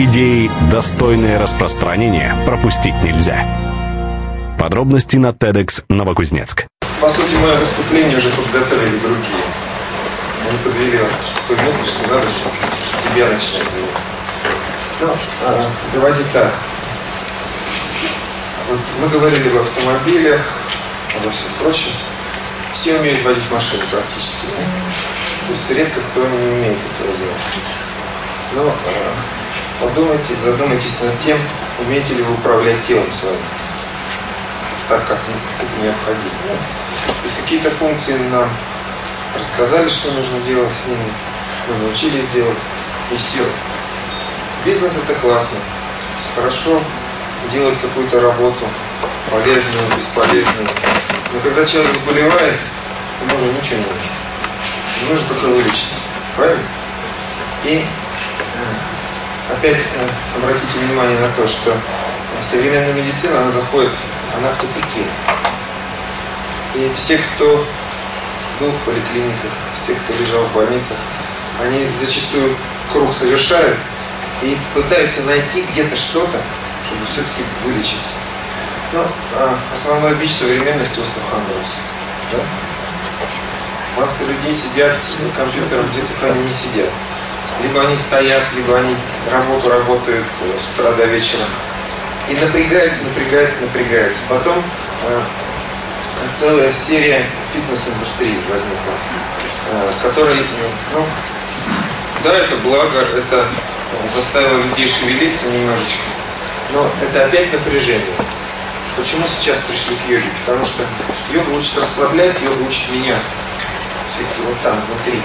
Идеи, достойные распространения, пропустить нельзя. Подробности на TEDx Новокузнецк. По сути, мое выступление уже подготовили другие. Они подвели вас к той мысли, что надо с себя начинать меняться. Ну, а, давайте так. Вот мы говорили об автомобилях, обо всем прочем. Все умеют водить машину практически. Да? То есть редко кто не умеет этого делать. Но а, подумайте, задумайтесь над тем, умеете ли вы управлять телом своим так, как это необходимо. Да? То есть какие-то функции нам рассказали, что нужно делать с ними, мы научились делать, и все. Бизнес это классно. Хорошо делать какую-то работу, полезную, бесполезную. Но когда человек заболевает, ему уже ничего не нужно. Нужно только вылечиться. Правильно? И э, опять э, обратите внимание на то, что современная медицина, она заходит, она в тупике. И все, кто был в поликлиниках, все, кто лежал в больницах, они зачастую круг совершают и пытаются найти где-то что-то, чтобы все-таки вылечиться. Но а основной бич современности остеохондроз. Да? Масса людей сидят за компьютером, где только они не сидят. Либо они стоят, либо они работу работают с утра до вечера. И напрягается, напрягается, напрягается. Потом э, целая серия фитнес-индустрии возникла, э, которой, ну, да, это благо, это заставило людей шевелиться немножечко, но это опять напряжение. Почему сейчас пришли к йоге? Потому что йога учит расслаблять, йога учит меняться. Все-таки вот там, внутри.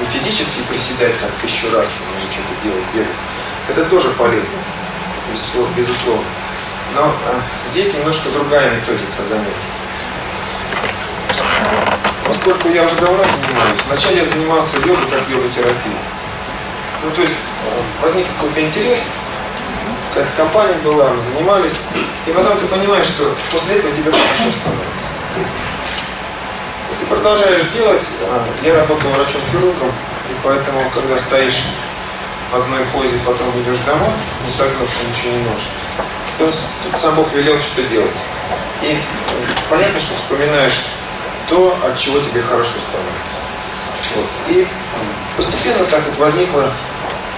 Не физически приседать там тысячу раз, или что-то делать, бегать. Это тоже полезно, безусловно. Но а, здесь немножко другая методика занятий. Поскольку я уже давно занимаюсь, вначале я занимался йогой как йога-терапией. Ну, то есть э, возник какой-то интерес, какая-то компания была, мы занимались, и потом ты понимаешь, что после этого тебе хорошо становится. Продолжаешь делать. А, я работал врачом-хирургом, и поэтому, когда стоишь в одной позе, потом идешь домой, не согнуться ничего не можешь, то тут сам Бог велел что-то делать. И э, понятно, что вспоминаешь то, от чего тебе хорошо становится. Вот. И постепенно так вот возникла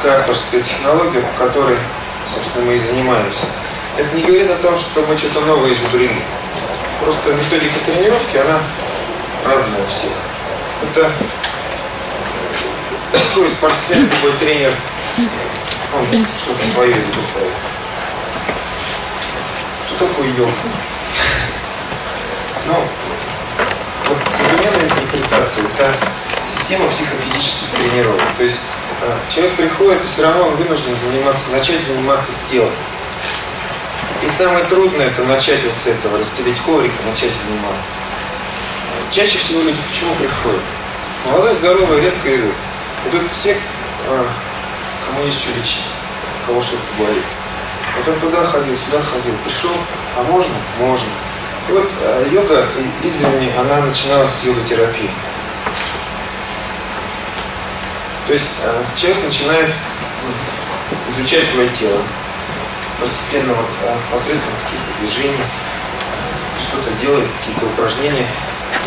такая авторская технология, по которой, собственно, мы и занимаемся. Это не говорит о том, что мы что-то новое изобрели. Просто методика тренировки, она разная у всех. Это любой спортсмен, любой тренер, он что-то свое изобретает. Что такое йога? Ну, вот современная интерпретация – это система психофизических тренировок. То есть э, человек приходит, и все равно он вынужден заниматься, начать заниматься с телом. И самое трудное – это начать вот с этого, расстелить коврик и начать заниматься. Чаще всего люди почему приходят? Молодой, здоровый, редко идут. Идут все, э, кому есть что лечить, кого что-то болит. Вот он туда ходил, сюда ходил, пришел, а можно? Можно. И вот э, йога издревле, она начиналась с йога-терапии. То есть э, человек начинает изучать свое тело, постепенно вот, посредством каких-то движений, что-то делает, какие-то упражнения,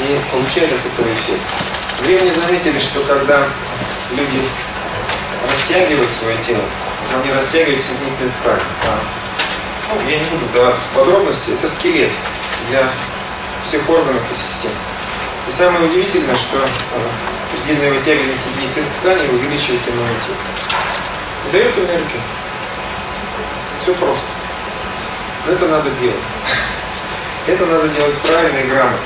и получает от этого эффект. Древние заметили, что когда люди растягивают свое тело, они растягивают соединительную ткань. А, ну, я не буду вдаваться в подробности, это скелет для всех органов и систем. И самое удивительное, что предельное вытягивание соединительной ткани увеличивает иммунитет. И дает энергию. Все просто. Но это надо делать. Это надо делать правильно и грамотно.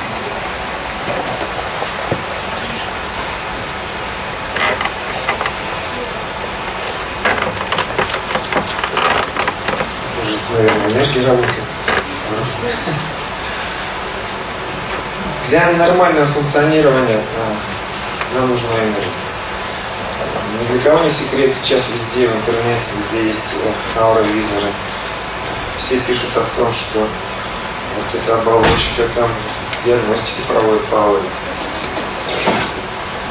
Может, наверное, энергия работает. Для нормального функционирования а, нам нужна энергия. Ни для кого не секрет, сейчас везде в интернете, везде есть ауровизоры. Все пишут о том, что вот эта оболочка там диагностики проводит по.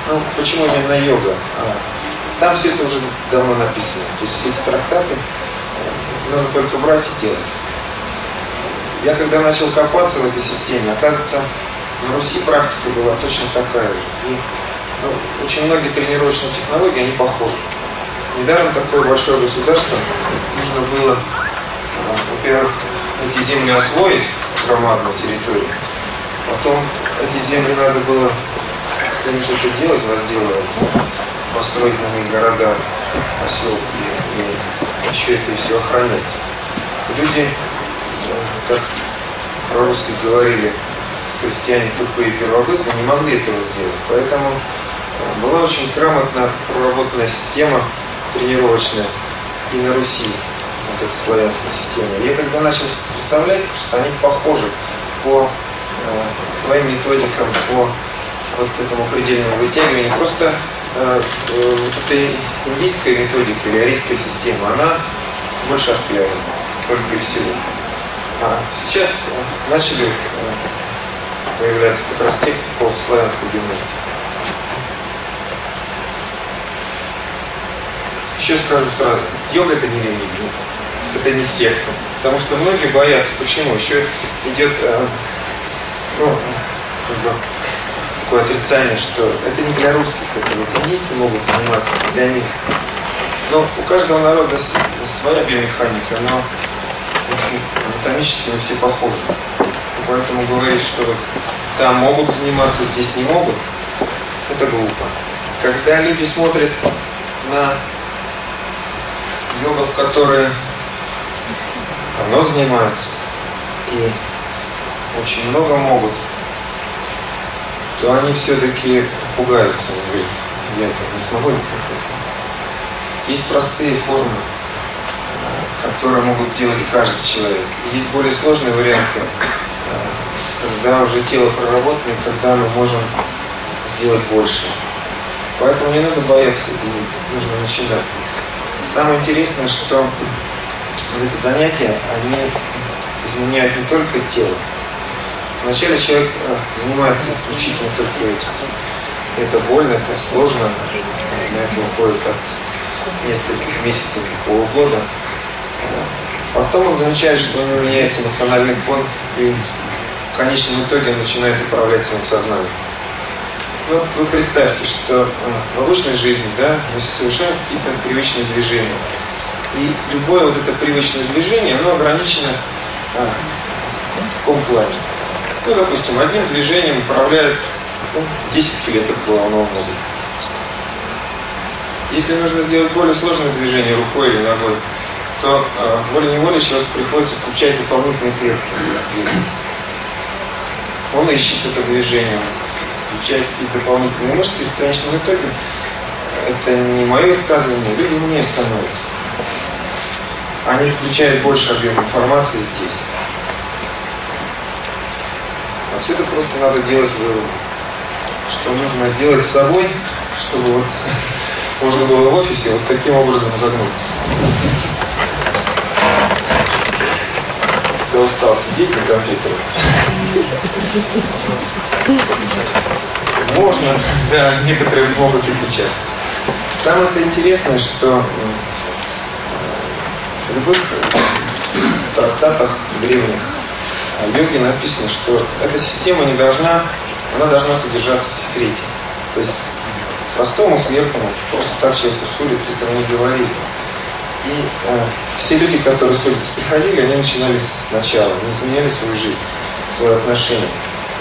Ну, почему именно йога? А, Там все это уже давно написано. То есть все эти трактаты надо только брать и делать. Я когда начал копаться в этой системе, оказывается, на Руси практика была точно такая же. И ну, очень многие тренировочные технологии, они похожи. Недаром такое большое государство нужно было, а, во-первых, эти земли освоить, громадную территорию. Потом эти земли надо было с ними что-то делать, возделывать, построить на них города, поселки и еще это все охранять. Люди, как про-русских говорили, крестьяне тупые первобытные, не могли этого сделать. Поэтому э, была очень грамотно проработанная система тренировочная и на Руси, вот эта славянская система. Я когда начал представлять, что они похожи по э, своим методикам, по вот этому предельному вытягиванию. Просто вот эта индийская методика или арийская система, она больше отпиарена, только и всего. А сейчас начали э, появляться как раз тексты по славянской гимнастике. Еще скажу сразу, йога это не религия, это не секта. Потому что многие боятся. Почему? Еще идет э, ну, как бы такое отрицание, что это не для русских, это вот индийцы могут заниматься, для них. Но у каждого народа своя биомеханика, но анатомически мы все похожи. Поэтому говорить, что там могут заниматься, здесь не могут, это глупо. Когда люди смотрят на йогов, которые давно занимаются и очень много могут, то они все-таки пугаются. Они говорят, я это не смогу никак Есть простые формы, э, которые могут делать каждый человек. Есть более сложные варианты, э, когда уже тело проработано, когда мы можем сделать больше. Поэтому не надо бояться, и нужно начинать. Самое интересное, что вот эти занятия, они изменяют не только тело. Вначале человек э, занимается исключительно только этим. Это больно, это сложно. На это уходит от нескольких месяцев до полугода. Потом он замечает, что у него меняется эмоциональный фон, и в конечном итоге он начинает управлять своим сознанием. Ну, вот вы представьте, что э, в обычной жизни да, мы совершаем какие-то привычные движения. И любое вот это привычное движение, оно ограничено а, в каком плане? Ну, допустим, одним движением управляет ну, 10 клеток головного мозга. Если нужно сделать более сложное движение рукой или ногой, то э, волей-неволей человеку приходится включать дополнительные клетки. Он ищет это движение, включает какие-то дополнительные мышцы, и в конечном итоге это не мое высказывание, люди мне становятся. Они включают больше объема информации здесь. Отсюда просто надо делать вывод, что нужно делать с собой, чтобы вот можно было в офисе вот таким образом загнуться. Я устал сидеть за компьютером. Можно, да, некоторые могут и печать. Самое-то интересное, что в любых трактатах древних йоге написано, что эта система не должна, она должна содержаться в секрете. То есть простому смертному, просто так человеку с улицы этого не говорили. И э, все люди, которые с улицы приходили, они начинали сначала, они изменяли свою жизнь, свое отношение.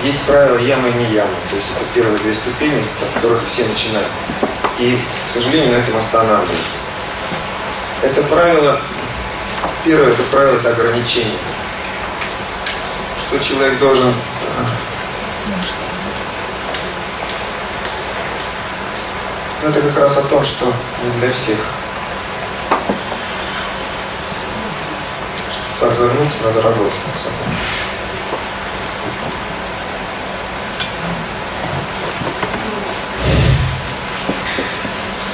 Есть правило ямы и не ямы, то есть это первые две ступени, с которых все начинают. И, к сожалению, на этом останавливаются. Это правило, первое это правило, это ограничение. Что человек должен Но это как раз о том, что не для всех. Так загнуться, надо работать над собой.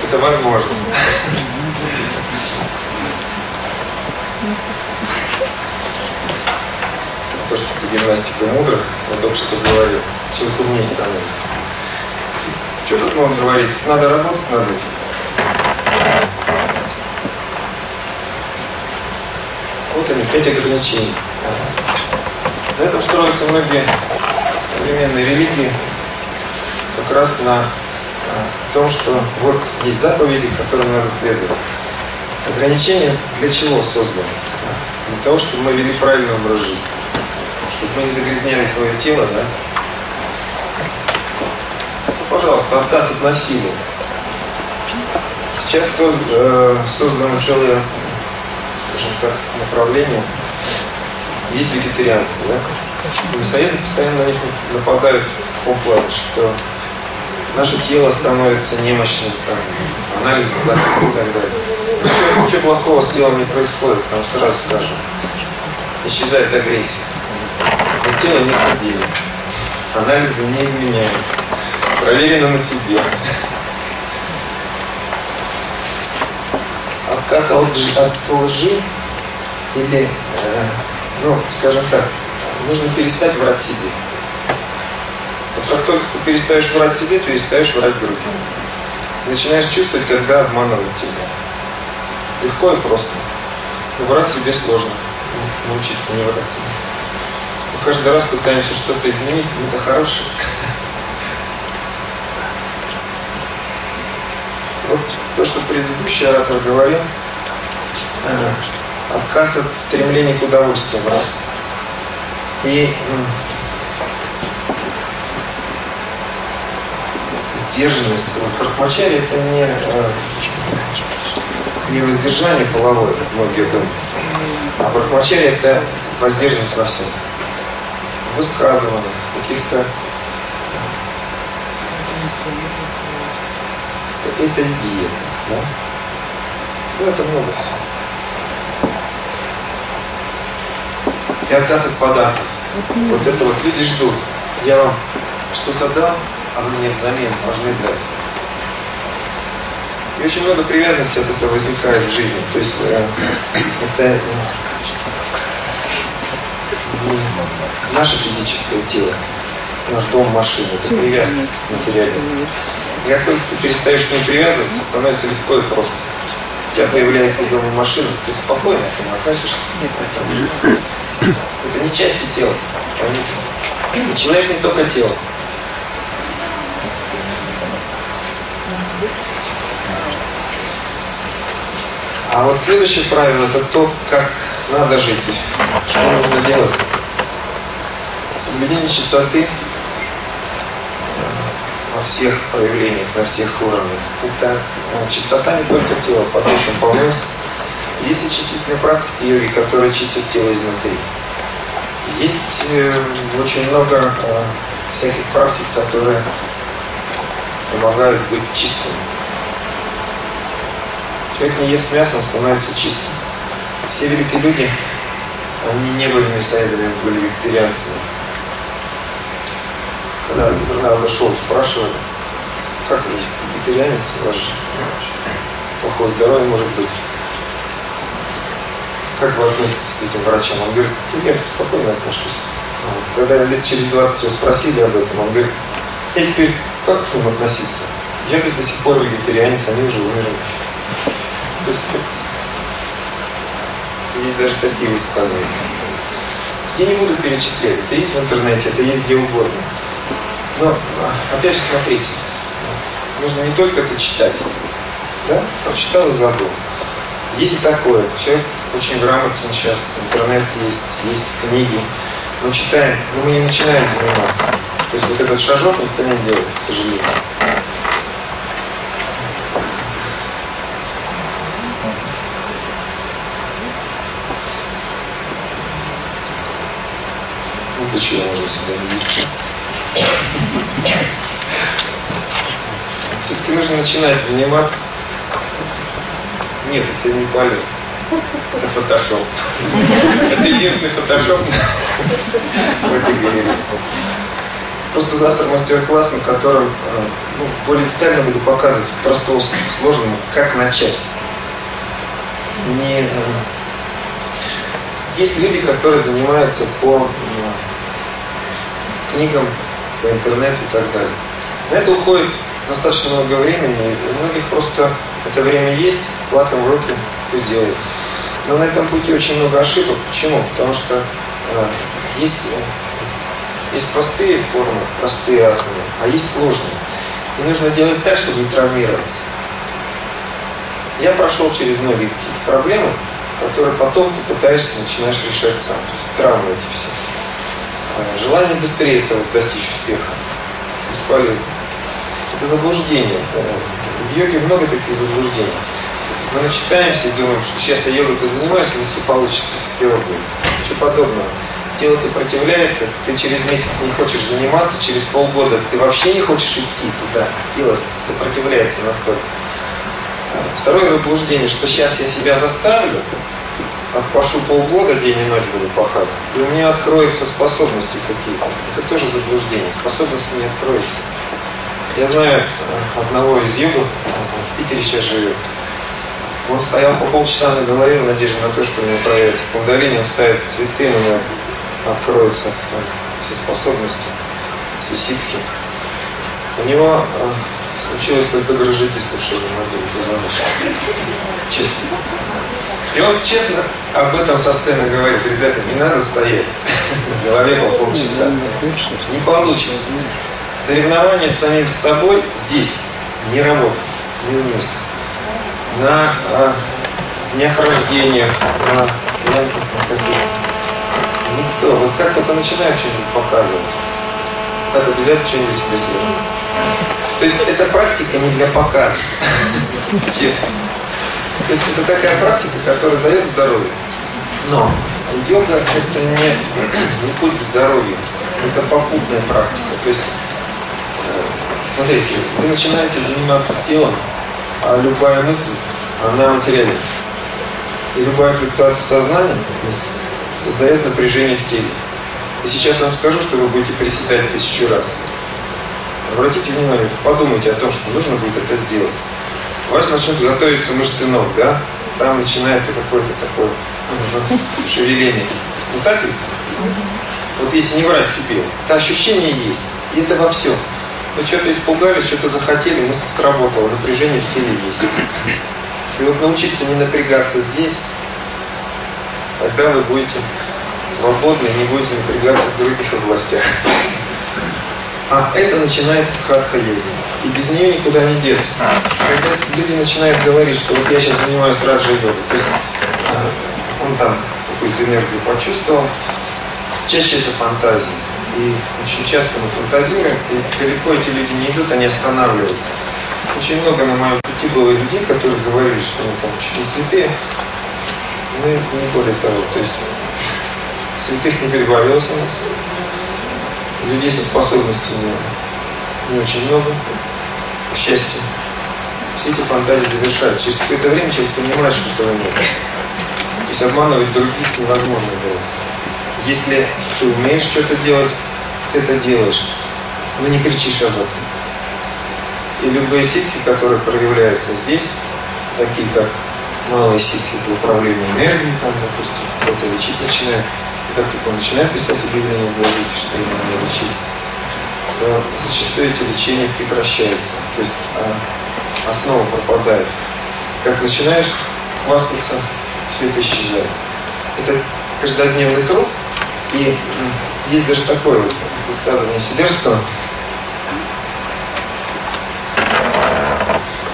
Это возможно. гимнастику мудрых, я только что говорил, все труднее становится. Что тут можно говорить? Надо работать над этим. Вот они, пять ограничений. На этом строятся многие современные религии, как раз на а, том, что вот есть заповеди, которым надо следовать. Ограничения для чего созданы? А, для того, чтобы мы вели правильный образ жизни. Чтобы мы не загрязняли свое тело, да? Ну, пожалуйста, отказ от насилия. Сейчас э, создано целое, скажем так, направление. Есть вегетарианцы, да? Мясоеды постоянно на них нападают в том что наше тело становится немощным, там, анализы и так далее. Ничего, ничего плохого с телом не происходит, потому что раз скажем, исчезает агрессия. Тело не худеет, анализы не изменяются, проверено на себе. Отказ от лжи, от лжи или, э, ну, скажем так, нужно перестать врать себе. Вот как только ты перестаешь врать себе, перестаешь врать другим. Начинаешь чувствовать, когда обманывают тебя. Легко и просто. Врать себе сложно. Научиться не врать себе. Каждый раз пытаемся что-то изменить, но это хорошее. Вот то, что предыдущий оратор говорил, э, отказ от стремления к удовольствию раз. И сдержанность. Вот брахмачари это не, э, не воздержание половое, многие думают. А брахмачари это воздержанность во всем. В высказываниях, каких-то э, это диета, да? Ну, это много всего. И отказ от подарков. Вот это вот люди ждут. Я вам что-то дам, а вы мне взамен должны дать. И очень много привязанности от этого возникает в жизни. То есть э, это не наше физическое тело, наш дом, машина, это привязка к материальному. И как только ты перестаешь к ним привязываться, становится легко и просто. У тебя появляется дом и машина, ты спокойно к ним относишься. Это не части тела, поймите. И человек не только тело. А вот следующее правило это то, как надо жить. Что нужно делать. Соблюдение чистоты э, во всех проявлениях, на всех уровнях. Это э, чистота не только тела, подошвам полос. Есть очистительные практики йоги, которые чистят тело изнутри. Есть э, очень много всяких практик, которые помогают быть чистым. Человек не ест мясо, он становится чистым. Все великие люди, они не были мясоедами, были вегетарианцами. Когда Бернардо Шоу спрашивали, как вы вегетарианец, же плохое здоровье может быть. Как вы относитесь к этим врачам? Он говорит, да я спокойно отношусь. Вот. Когда лет через 20 его спросили об этом, он говорит, я теперь как к ним относиться? Я говорит, до сих пор вегетарианец, они уже умерли. То есть, есть даже такие высказывания. Я не буду перечислять, это есть в интернете, это есть где угодно. Но, опять же, смотрите, нужно не только это читать, да, прочитал и забыл. Есть и такое, человек очень грамотен сейчас, интернет есть, есть книги, мы читаем, но мы не начинаем заниматься. То есть вот этот шажок никто не делает, к сожалению. Ну, чего можно себя не? Все-таки нужно начинать заниматься. Нет, это не полет. Это фотошоп. Это единственный фотошоп в этой галерее. Просто завтра мастер-класс, на котором э, ну, более детально буду показывать простого к сложному, как начать. Не, э, есть люди, которые занимаются по э, книгам, по интернету и так далее. На это уходит достаточно много времени, и у многих просто это время есть, лаком руки, пусть делают. Но на этом пути очень много ошибок. Почему? Потому что э, есть, э, есть простые формы, простые асаны, а есть сложные. И нужно делать так, чтобы не травмироваться. Я прошел через многие проблемы, которые потом ты пытаешься, начинаешь решать сам. То есть травмы эти все. А, желание быстрее этого достичь успеха бесполезно. Это заблуждение. В йоге много таких заблуждений. Мы начитаемся и думаем, что сейчас я йогой занимаюсь, и все получится, все клево будет. Ничего подобного. Тело сопротивляется, ты через месяц не хочешь заниматься, через полгода ты вообще не хочешь идти туда. Тело сопротивляется настолько. Второе заблуждение, что сейчас я себя заставлю, пашу полгода, день и ночь буду пахать, и у меня откроются способности какие-то. Это тоже заблуждение, способности не откроются. Я знаю э, одного из он в Питере сейчас живет, он стоял по полчаса на голове в надежде на то, что у него проявится кундалини, он ставит цветы, у него откроются там, все способности, все ситхи. У него э, случилось только грыжики с лишением мобильных позвоночника. Честно. И он честно об этом со сцены говорит, ребята, не надо стоять в голове по полчаса. Не получится. Соревнования с самим собой здесь не работают, неуместно. На а, днях рождения, на янках, на каких Никто. Вот как только начинают что-нибудь показывать, так обязательно что-нибудь себе свернут. То есть эта практика не для показа. Честно. То есть это такая практика, которая дает здоровье. Но йога это не, не путь к здоровью. Это попутная практика. То есть, э, смотрите, вы начинаете заниматься с телом, а любая мысль, она материальна. И любая флюктуация сознания создает напряжение в теле. И сейчас я вам скажу, что вы будете приседать тысячу раз. Обратите внимание, подумайте о том, что нужно будет это сделать. У вас начнут готовиться мышцы ног, да? Там начинается какое-то такое шевеление. Ну так ведь? Вот если не врать себе, это ощущение есть. И это во всем. Вы что-то испугались, что-то захотели, мысль сработала, напряжение в теле есть. И вот научиться не напрягаться здесь, тогда вы будете свободны и не будете напрягаться в других областях. А это начинается с хатха-йоги. И без нее никуда не деться. Когда люди начинают говорить, что вот я сейчас занимаюсь раджа-йогой, то есть а, он там какую-то энергию почувствовал, чаще это фантазии. И очень часто мы фантазируем, и далеко эти люди не идут, они останавливаются. Очень много на моем пути было людей, которые говорили, что они там чуть не святые, ну не более того. То есть святых не прибавилось у нас людей со способностями не очень много, к счастью. Все эти фантазии завершают. Через какое-то время человек понимает, что этого нет. То есть обманывать других невозможно было. Если ты умеешь что-то делать, ты это делаешь, но не кричишь об этом. И любые ситхи, которые проявляются здесь, такие как малые ситхи для управления энергией, там, допустим, кто-то лечить начинает, как только он начинает писать объявление в газете, что надо лечить, зачастую эти лечения прекращаются. То есть а, основа пропадает. Как начинаешь хвастаться, все это исчезает. Это каждодневный труд. И есть даже такое вот высказывание Сидерского.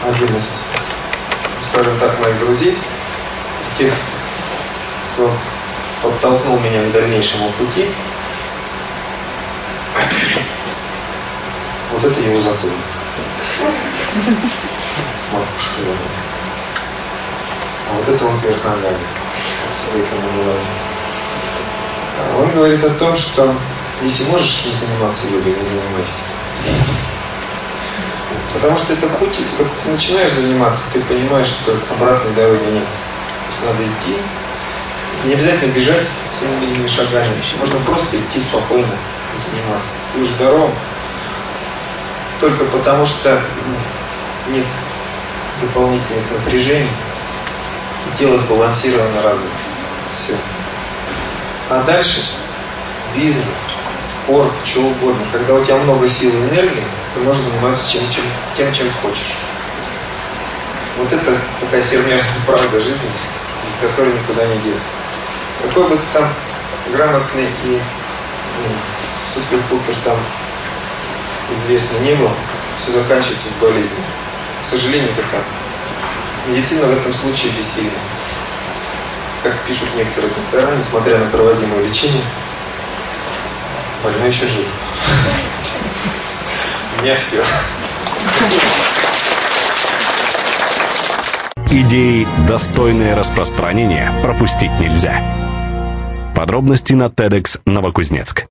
Один из, скажем так, моих друзей, тех, кто подтолкнул меня к дальнейшему пути, это его затылок. Макушка его. А вот это он вверх ногами. Голове. Он говорит о том, что если можешь не заниматься йогой, не занимайся. Потому что это путь, как ты начинаешь заниматься, ты понимаешь, что обратной дороги нет. То есть надо идти, не обязательно бежать семимильными шагами. Можно просто идти спокойно и заниматься. И уж здоровым. Только потому что нет дополнительных напряжений. И тело сбалансировано развито. Все. А дальше бизнес, спорт, что угодно. Когда у тебя много сил и энергии, ты можешь заниматься чем, чем, тем, чем хочешь. Вот это такая сермяжная правда жизни. без которой никуда не деться. Какой бы ты там грамотный и, и супер-пупер там известный не был, все заканчивается с болезнью. К сожалению, это так. Медицина в этом случае бессильна. Как пишут некоторые доктора, несмотря на проводимое лечение, больной еще жив. У меня все. Идеи, достойные распространения, пропустить нельзя. Подробности на TEDx Новокузнецк.